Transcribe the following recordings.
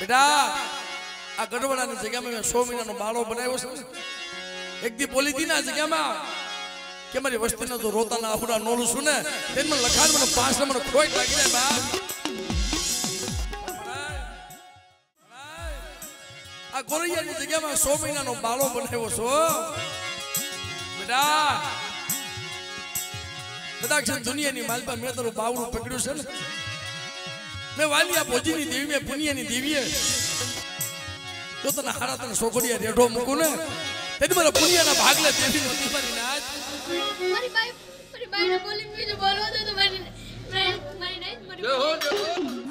બેટા, આ ગઢવાડાની જગ્યામાં મેં સો મહિનાનો બાળો બનાવ્યો છે. એક દી બોલી હતી ના જગ્યામાં કે મારી વસ્તીને તો રોતાના આહુડા નોલું છું ને તેને લખાણ મને પાંચ નંબર ખોટ લાગી જાય બા આ ગોરૈયાની જગ્યામાં સો મહિનાનો બાળો બનાવ્યો છો. બેટા કદાચ દુનિયાની માલપા મેં તારું બાવડું પકડ્યું છે ને. મેં વાલિયા ભોજીની દેવી મેં પુનિયાની દેવીએ જો તને હારા તને સોકડિયા રેઢો મૂકું ને? તેની મારા પુનિયાના ભાગલે દેવી નહોતી મારી નાચ મારી બાઈ મારી બાઈને બોલી બીજું બોલવા દો તો મારી મારી મારી જો હો જો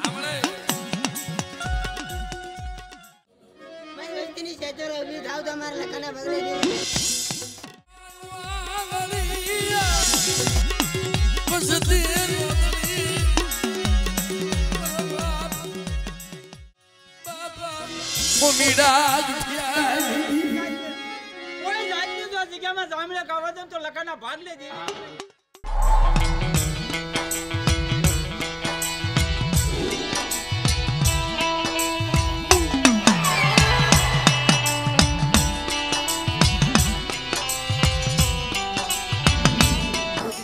આપણે મારી વસ્તીની સેચોરો આવી જાવ તમારા મારા લખાના બગડે લખાના ભાગ લેજે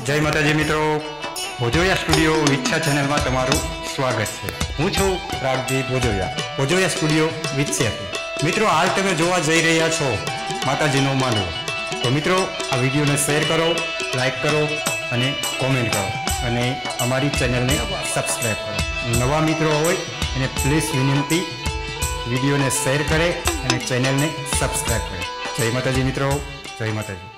જય માતાજી મિત્રો ભોજોયા સ્ટુડિયો વિચ્છા ચેનલમાં તમારું સ્વાગત છે. હું છું રાગદીપ ભોજોયા. ભોજોયા સ્ટુડિયો વિચ્છાથી મિત્રો, હાલ તમે જોવા જઈ રહ્યા છો માતાજીનો માંડવો તો મિત્રો, આ વિડીયોને શેર કરો, લાઈક કરો અને કોમેન્ટ કરો. અને અમારી ચેનલને સબસ્ક્રાઈબ કરો. નવા મિત્રો હોય, એને પ્લીઝ વિનંતી વિડીયોને શેર કરે અને ચેનલને સબસ્ક્રાઈબ કરે. જય માતાજી મિત્રો, જય માતાજી.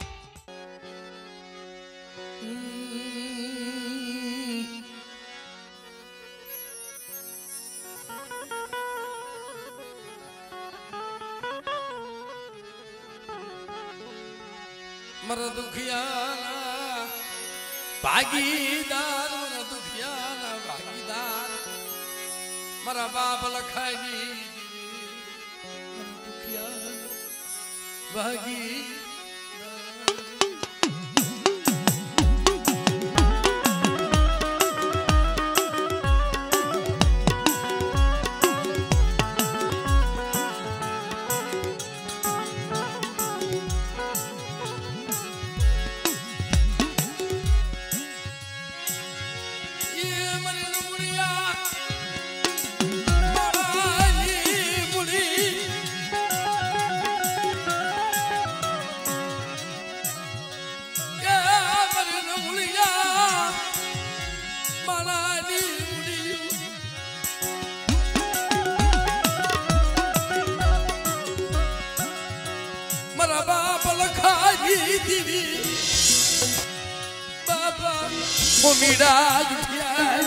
મારા બાપ લખાઈ દીધી. જુઠિયા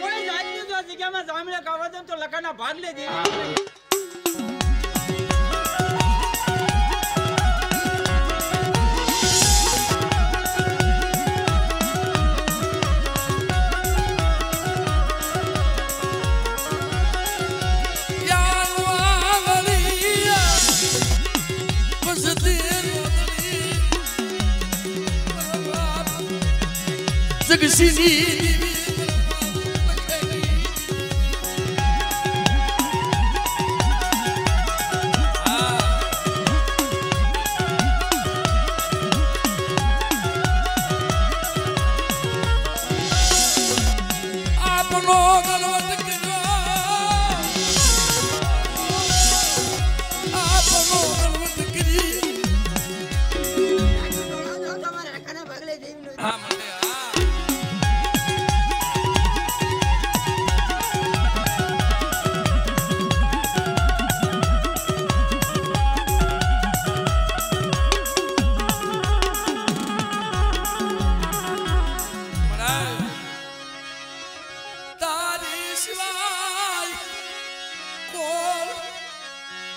કોઈ જાતની જો જગ્યામાં જામલે કાવા દે તો લખાના ભાગ લે જગસીની Sini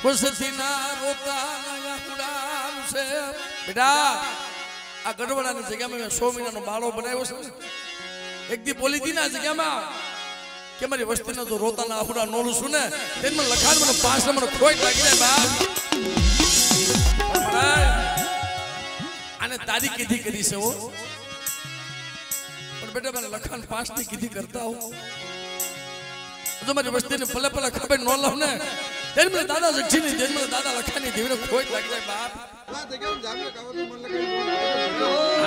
વસતીના રોતાના હુડામ છે બેટા આ ગઢવાડાની જગ્યામાં સો મહિનાનો બાળો બનાવ્યો છે. એક દી બોલી હતી જગ્યામાં કે મારી વસ્તીના રોતાના આહુડા નોલું છું ને, તેમાં લખાણ મને પાંચ નંબર ખોટ લાગી જાય આને તારી કીધી કરી છે હો. પણ બેટા મને લખાણ પાંચની કીધી કરતા હો. તો મારી વસ્તીને ભલે ભલે ખબર ન લઉં ને મને દાદા જક્ષીની મને દાદા લખાની દેવીને ખોટ લાગી જાય બાપ. આ મન ઓરતા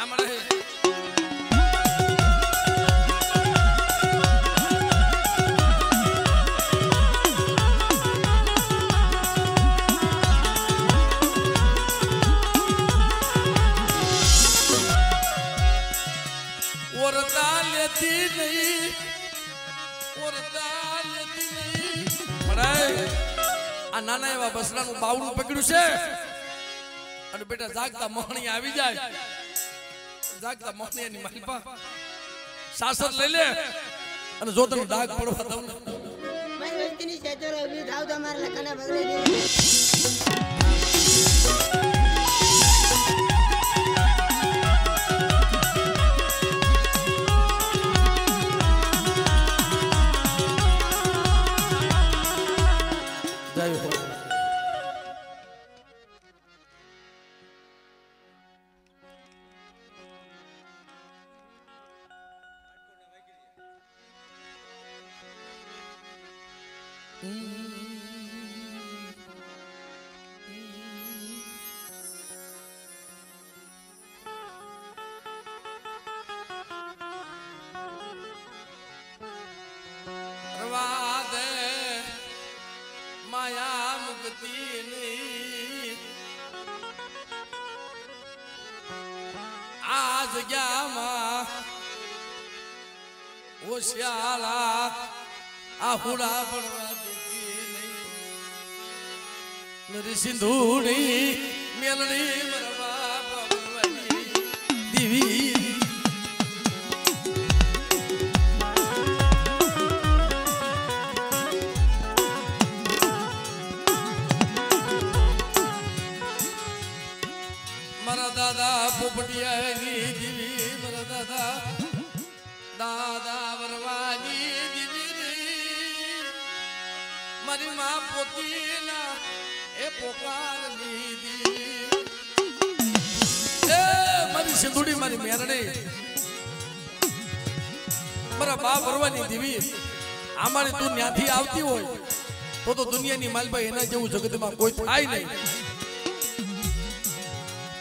નાના એવા બસરાનું બાવડું પકડ્યું છે. અને બેટા જાગતા મોહણી આવી જાય. જાગતા મોહણી એની માલપા સાસર લઈ લે. અને જો તને ડાઘ પડવા દઉં ને. મારી વસ્તીની સેજોર ઊભી થાવ તો લખાના બગડે હોશિયાળા આ હુડા પડવા દેતી નહીં. નરી સિંધુડી મેલડી મરવા પવનવાની દીવી. મારા દાદા પોપટિયાની મારી આવતી હોય, તો દુનિયાની માલભાઈ એના જેવું જગતમાં કોઈ થાય નહીં.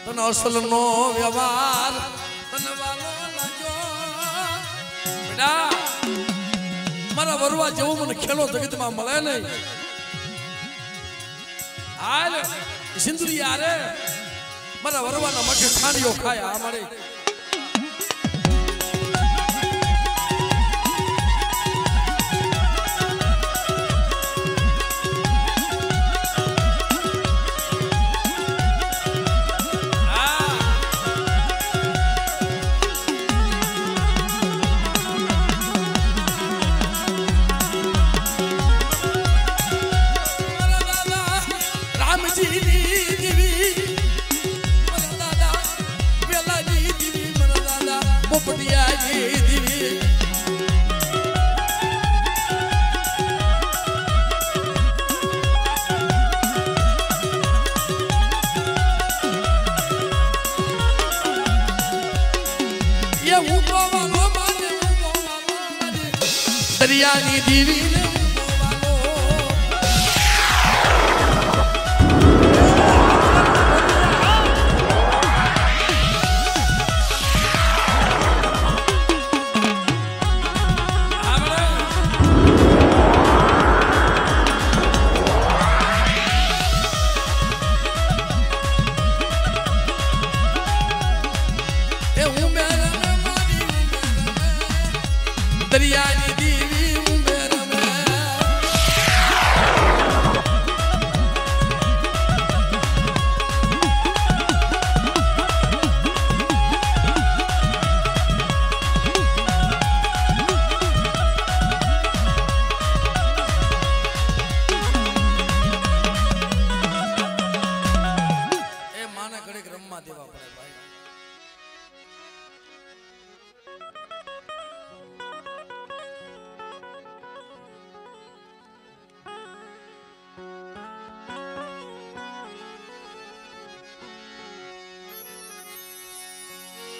તને અસલનો વ્યવહાર મારા વરવા જેવું મને ખેલો જગતમાં મળે નહીં. હાલ સિંદુરી આરે મારા વરવાના મઠે ખાંડીઓ ખાય આ મળે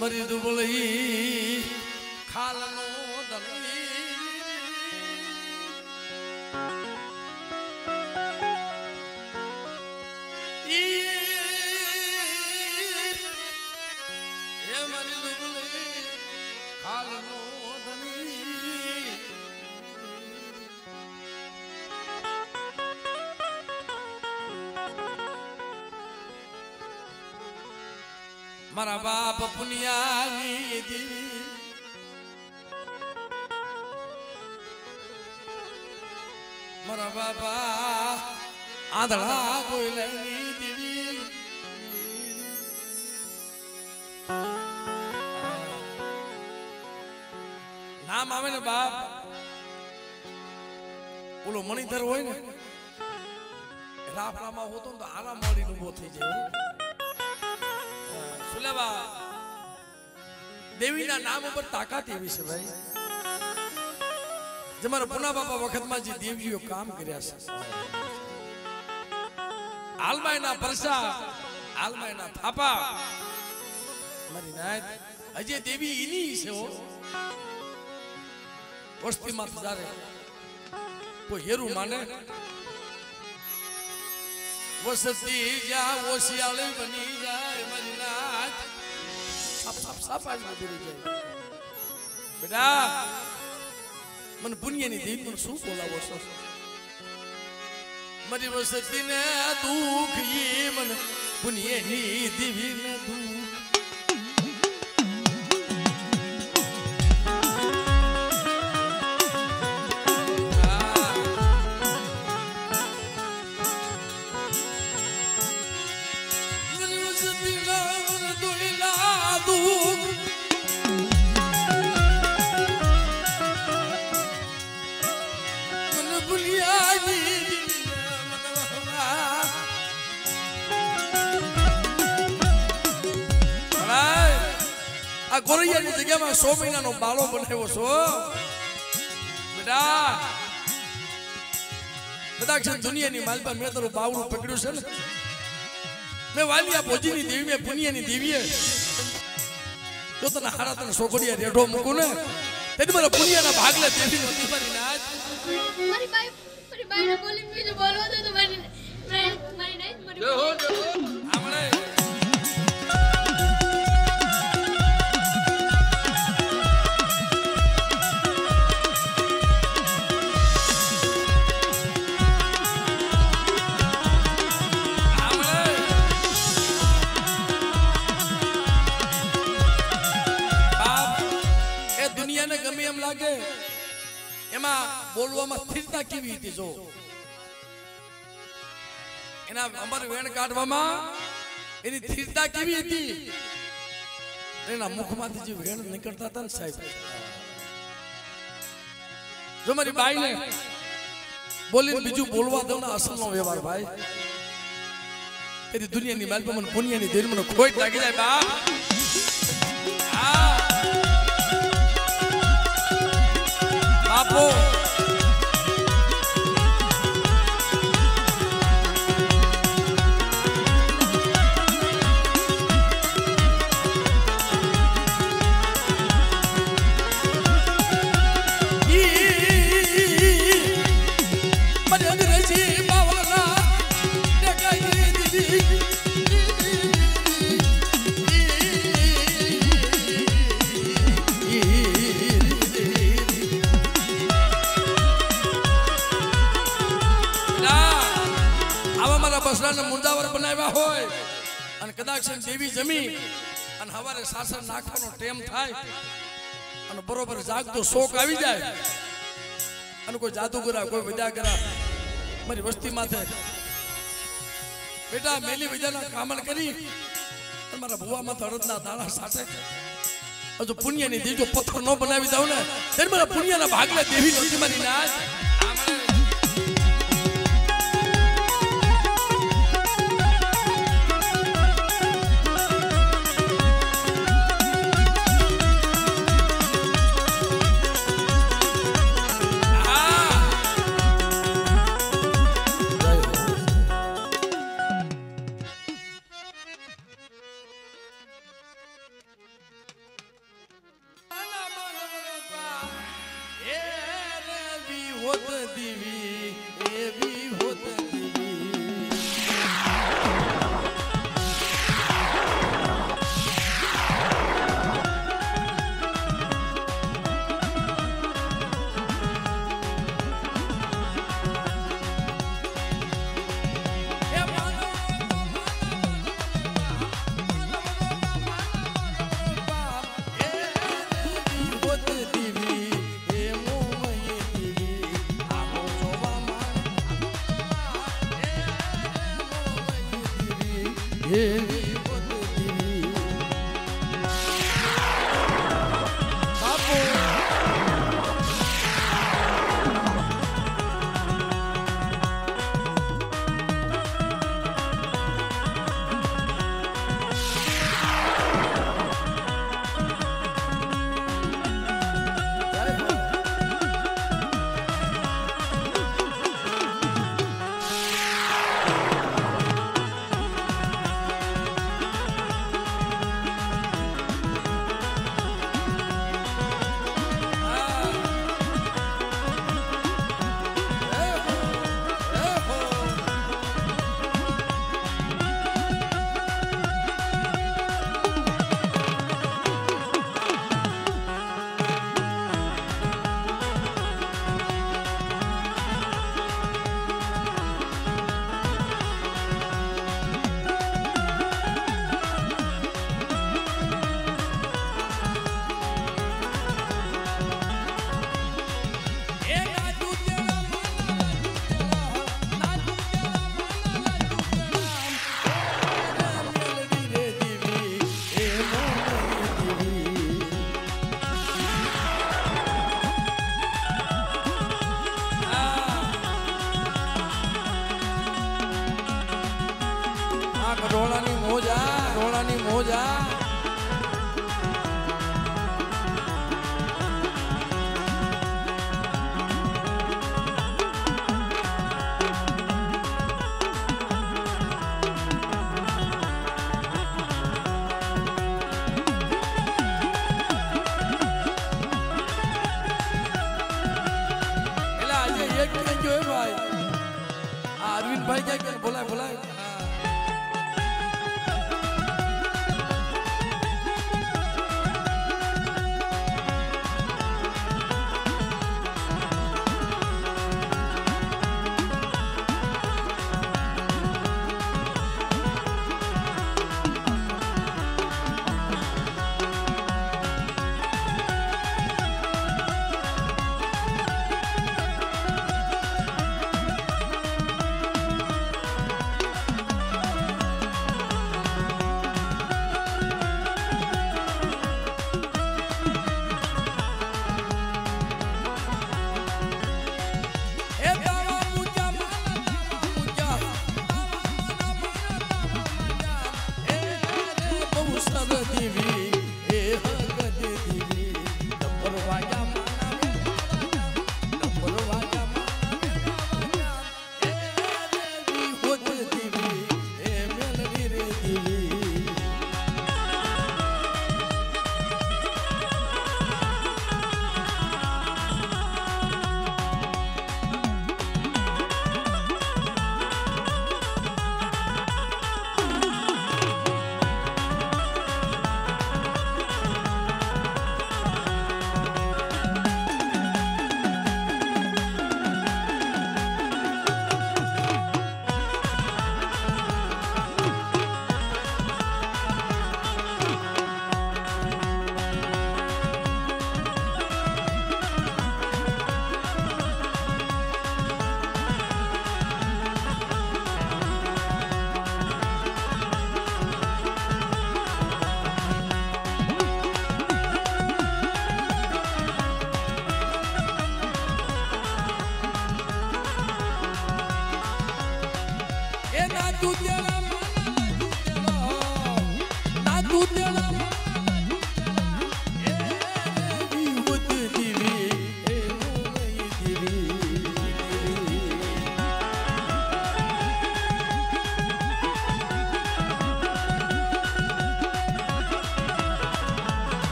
મરી દુબળી ખાલનો મારા બાપ પુનિયાની દેવી મારા બાપા આંધળા કોયલાની દીવી નામ આવે ને બાપ. ઓલો મણિધર હોય ને રાફડામાં હોતો ને તો આરામ મળીને ઊભો થઈ જાય. સુલેબા દેવીના નામ ઉપર તાકાત એવી છે ભાઈ. જે મારા પુના બાપા વખતમાં જે દેવીઓ કામ કર્યા છે. હાલમાં એના પરસા હાલમાં એના થાપા. મારી નાયત હજી દેવી એની છે હો. વસ્તીમાં જારે કોઈ હેરું માને, વસતી જા ઓશિયાળી બની જાય. બેટા, મને પુણ્યની દેવી પણ શું બોલાવો છો? મારી વસતી ને દુઃખ મને, પુણ્યની દેવી ને દુઃખ. આ જગ્યામાં સો મહિનાનો બાળો બનાવ્યો છો. બેટા કદાચ છે દુનિયાની માલપા મેં તારું બાવડું પકડ્યું છે ને. મેં વાલિયા ભોજીની દેવી મેં પુનિયાની દેવીએ. જો તને હારા તને સોગડિયા રેઢો મૂકું ને તેથી મારા પુનિયાના ભાગલે દેવી નથી મારી નાચ મારી બાઈ મારી બાઈને બોલી બીજું બોલવા દો તો મારી મારી નાચ મારી કાઢવામાં? એની સ્થિરતા કેવી હતી? એના મુખમાંથી જે વેણ નીકળતા હતા ને સાહેબ. જો મારી બાઈને બોલીને બીજું બોલવા દઉં ને અસલનો વ્યવહાર ભાઈ. તેથી દુનિયાની માલ પર મને પુનિયાની દેર મને ખોટ લાગી જાય બા. બાપો. મુર્દાવર હોય અને કદાચ દેવી જમી અને હવારે સાસર નાખવાનો ટેમ થાય અને બરોબર જાગતો શોક આવી જાય અને કોઈ જાદુગરા, કોઈ વિદ્યાગરા મારી વસ્તી માથે બેટા મેલી વિદ્યાના કામણ કરી અને મારા ભુવામાં અડદના દાણા સાથે હજુ પુણ્યની દીજો પથ્થર ન બનાવી દઉં ને. ત્યારે મારા પુણ્યના ભાગલા દેવી નથી મારી નાચ Yeah. આ કઢોળાની મોજા કઢોળાની મોજા. એક જોયું ભાઈ. આ અરવિંદભાઈ ક્યાં ક્યાં? બોલાય બોલાય.